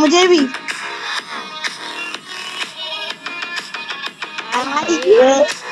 मुझे भी। ये